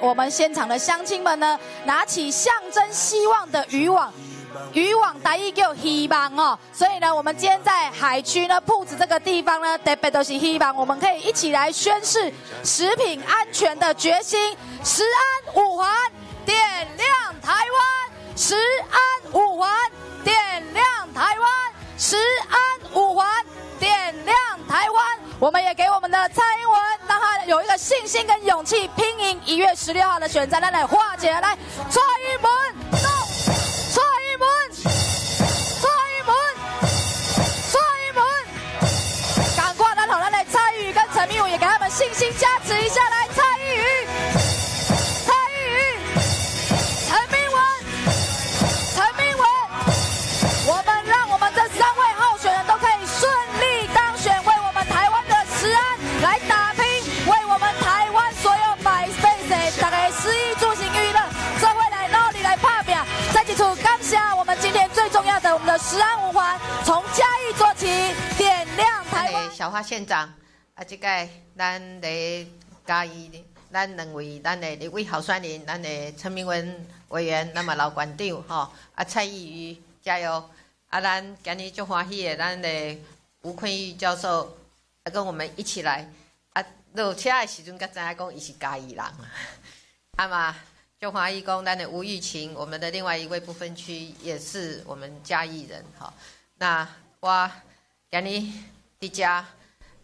我们现场的乡亲们呢，拿起象征希望的渔网。渔网台语叫希望哦，所以呢，我们今天在海区呢铺子这个地方呢，特别都是希望我们可以一起来宣誓食品安全的决心。食安五环点亮台湾，食安五环点亮台湾，食安五环点亮台湾。我们也给我们的蔡英文，有一个信心跟勇气，拼赢一月十六号的选战，来来化解来，蔡我们的十安五环，从嘉义做起，点亮台湾。小花县长。啊，即个咱的嘉义，咱两位咱的立委候选人，咱的陈明文委员，那么老馆长吼，啊蔡依瑜加油！啊，咱今日足欢喜的，咱的吴坤玉教授来跟我们一起来。啊，落车的时阵，才知影讲伊是嘉义人。啊嘛，就欢喜讲咱的吴玉琴，我们的另外一位不分区也是我们嘉义人。吼，那我今日伫遮。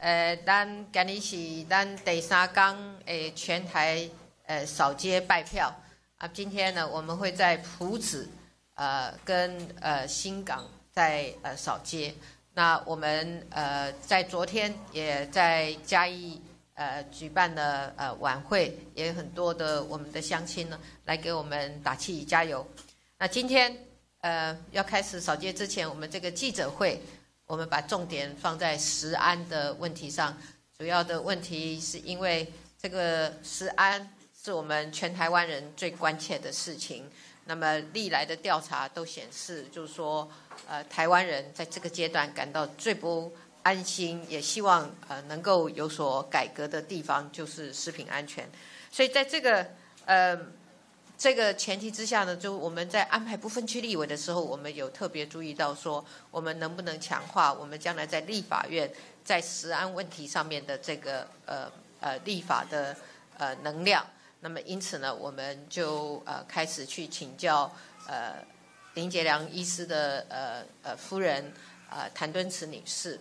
呃，咱今日是咱第三天诶，全台呃扫街拜票啊。今天呢，我们会在埔子呃跟呃新港在呃扫街。那我们呃在昨天也在嘉义呃举办的呃晚会，也有很多的我们的乡亲呢来给我们打气加油。那今天呃要开始扫街之前，我们这个记者会。我们把重点放在食安的问题上，主要的问题是因为这个食安是我们全台湾人最关切的事情。那么历来的调查都显示，就是说，呃，台湾人在这个阶段感到最不安心，也希望呃能够有所改革的地方，就是食品安全。所以在这个呃。这个前提之下呢，就我们在安排不分区立委的时候，我们有特别注意到说，我们能不能强化我们将来在立法院在食安问题上面的这个呃呃立法的呃能量。那么因此呢，我们就呃开始去请教呃林杰良医师的呃呃夫人呃谭敦慈女士。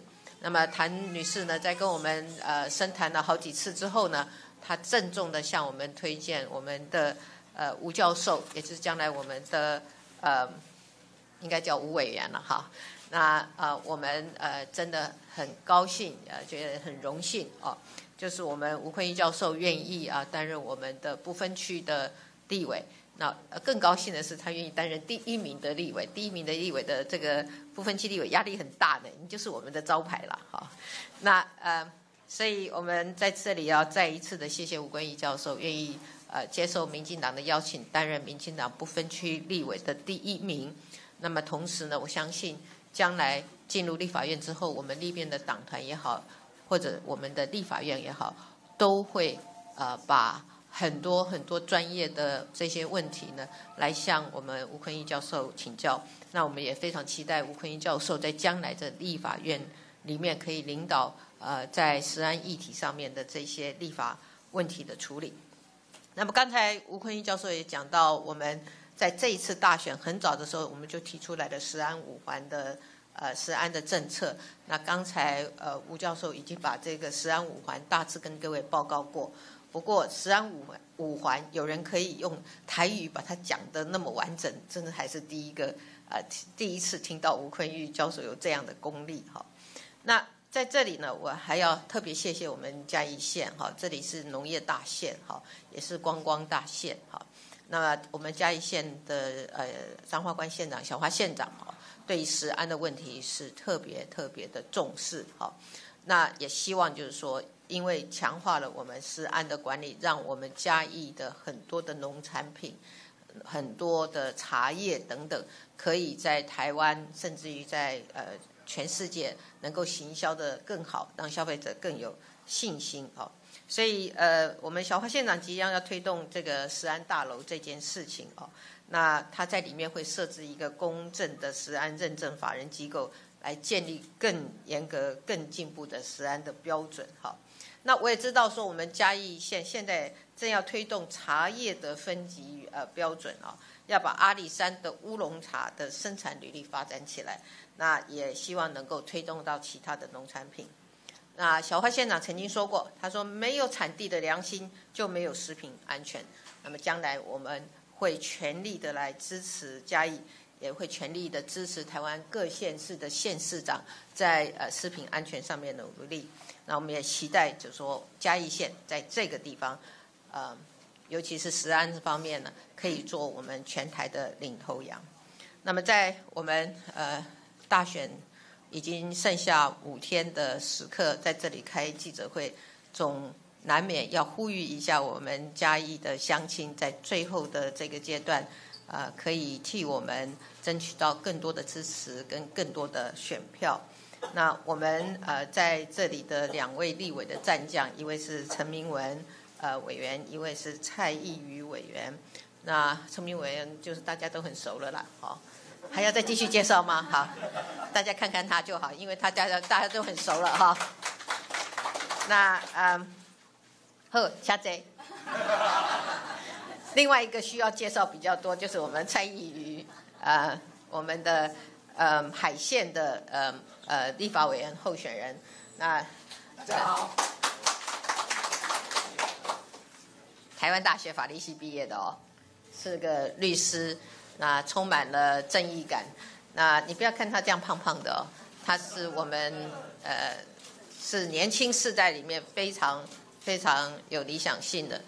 那么谭女士呢，在跟我们呃深谈了好几次之后呢，她郑重的向我们推荐我们的。呃，吴教授也就是将来我们的呃，应该叫吴委员了哈。那呃，我们呃真的很高兴，呃，觉得很荣幸哦。就是我们吴坤一教授愿意啊担任我们的不分区的立委。那更高兴的是，他愿意担任第一名的立委。第一名的立委的这个不分区立委压力很大的，你就是我们的招牌了哈。那呃，所以我们在这里要再一次的谢谢吴坤一教授愿意。呃，接受民进党的邀请，担任民进党不分区立委的第一名。那么同时呢，我相信将来进入立法院之后，我们立面的党团也好，或者我们的立法院也好，都会呃把很多很多专业的这些问题呢，来向我们吴坤义教授请教。那我们也非常期待吴坤义教授在将来的立法院里面可以领导呃在食安议题上面的这些立法问题的处理。那么刚才吴坤义教授也讲到，我们在这一次大选很早的时候，我们就提出来的“十安五环”的呃“十安”的政策。那刚才呃吴教授已经把这个“十安五环”大致跟各位报告过。不过“十安五五环”有人可以用台语把它讲的那么完整，真的还是第一个呃第一次听到吴坤玉教授有这样的功力哈。那在这里呢，我还要特别谢谢我们嘉义县哈，这里是农业大县哈，也是观光大县哈。那我们嘉义县的呃彰化关县长小花县长哈，对食安的问题是特别特别的重视哈。那也希望就是说，因为强化了我们食安的管理，让我们嘉义的很多的农产品、很多的茶叶等等，可以在台湾甚至于在呃。全世界能够行销的更好，让消费者更有信心哦。所以呃，我们小花县长即将要推动这个食安大楼这件事情哦，那他在里面会设置一个公正的食安认证法人机构，来建立更严格、更进步的食安的标准哈。那我也知道说，我们嘉义县现在正要推动茶叶的分级呃标准啊，要把阿里山的乌龙茶的生产履历发展起来。那也希望能够推动到其他的农产品。那小花县长曾经说过，他说没有产地的良心就没有食品安全。那么将来我们会全力的来支持嘉义，也会全力的支持台湾各县市的县市长在呃食品安全上面的努力。那我们也期待，就说嘉义县在这个地方，呃，尤其是食安方面呢，可以做我们全台的领头羊。那么在我们呃。大选已经剩下五天的时刻，在这里开记者会，总难免要呼吁一下我们嘉义的乡亲，在最后的这个阶段，呃，可以替我们争取到更多的支持跟更多的选票。那我们呃在这里的两位立委的战将，一位是陈明文呃委员，一位是蔡意瑜委员。那陈明委员就是大家都很熟了啦，好。还要再继续介绍吗？好，大家看看他就好，因为他家大家都很熟了哈。那嗯，好，下贼。另外一个需要介绍比较多，就是我们参与于，呃，我们的呃海线的呃呃立法委员候选人。那大家好，台湾大学法律系毕业的哦，是个律师。那充满了正义感。那你不要看他这样胖胖的哦，他是我们呃是年轻世代里面非常非常有理想性的。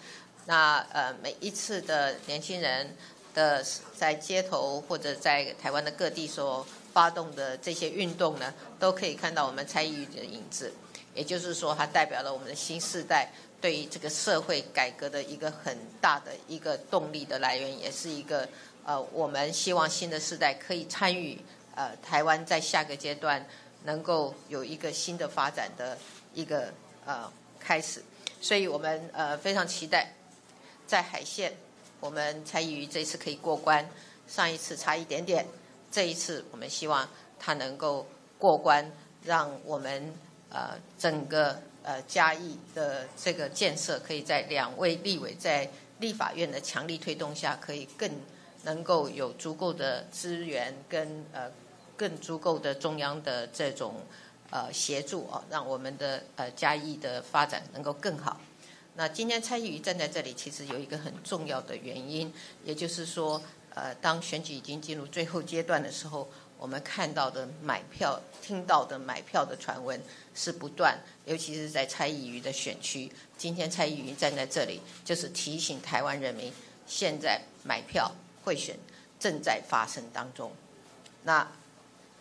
那呃每一次的年轻人的在街头或者在台湾的各地所发动的这些运动呢，都可以看到我们参与的影子。也就是说，它代表了我们的新时代对于这个社会改革的一个很大的一个动力的来源，也是一个。呃，我们希望新的时代可以参与，呃，台湾在下个阶段能够有一个新的发展的一个呃开始，所以我们呃非常期待在海线，我们蔡依瑜这次可以过关，上一次差一点点，这一次我们希望他能够过关，让我们呃整个呃嘉义的这个建设可以在两位立委在立法院的强力推动下，可以更。能够有足够的资源跟呃更足够的中央的这种呃协助哦，让我们的呃嘉义的发展能够更好。那今天蔡依瑜站在这里，其实有一个很重要的原因，也就是说，呃，当选举已经进入最后阶段的时候，我们看到的买票、听到的买票的传闻是不断，尤其是在蔡依瑜的选区。今天蔡依瑜站在这里，就是提醒台湾人民，现在买票。贿选正在发生当中，那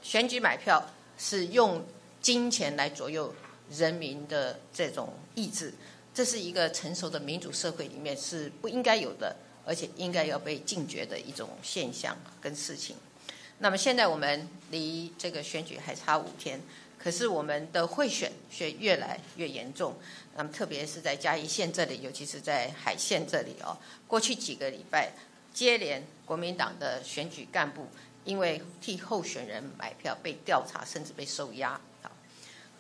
选举买票是用金钱来左右人民的这种意志，这是一个成熟的民主社会里面是不应该有的，而且应该要被禁绝的一种现象跟事情。那么现在我们离这个选举还差五天，可是我们的贿选却越来越严重。那么特别是在嘉义县这里，尤其是在海县这里哦，过去几个礼拜。接连国民党的选举干部因为替候选人买票被调查，甚至被收押。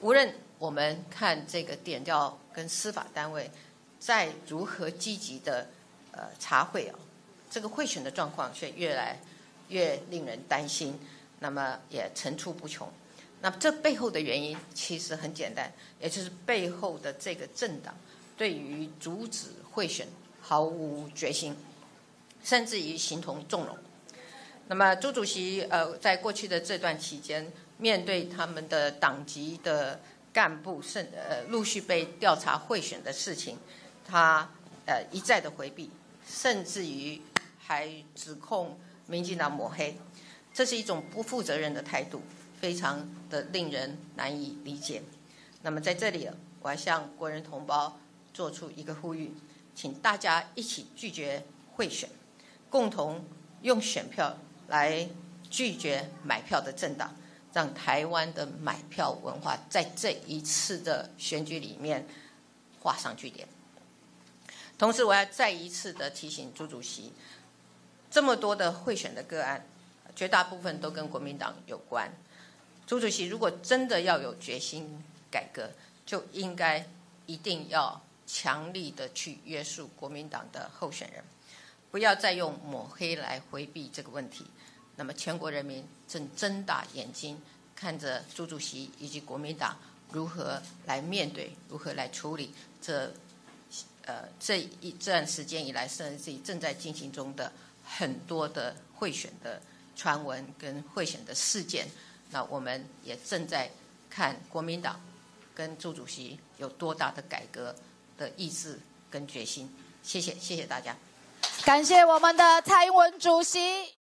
无论我们看这个点调跟司法单位再如何积极的呃查会啊，这个贿选的状况却越来越令人担心，那么也层出不穷。那这背后的原因其实很简单，也就是背后的这个政党对于阻止贿选毫无决心。甚至于形同纵容。那么朱主席呃，在过去的这段期间，面对他们的党籍的干部，甚呃陆续被调查贿选的事情，他呃一再的回避，甚至于还指控民进党抹黑，这是一种不负责任的态度，非常的令人难以理解。那么在这里，我要向国人同胞做出一个呼吁，请大家一起拒绝贿选。共同用选票来拒绝买票的政党，让台湾的买票文化在这一次的选举里面画上句点。同时，我要再一次的提醒朱主席，这么多的贿选的个案，绝大部分都跟国民党有关。朱主席如果真的要有决心改革，就应该一定要强力的去约束国民党的候选人，不要再用抹黑来回避这个问题。那么，全国人民正睁大眼睛看着朱主席以及国民党如何来面对，如何来处理这呃这一这段时间以来，甚至正在进行中的很多的贿选的传闻跟贿选的事件。那我们也正在看国民党跟朱主席有多大的改革的意志跟决心。谢谢，谢谢大家。感谢我们的蔡英文主席。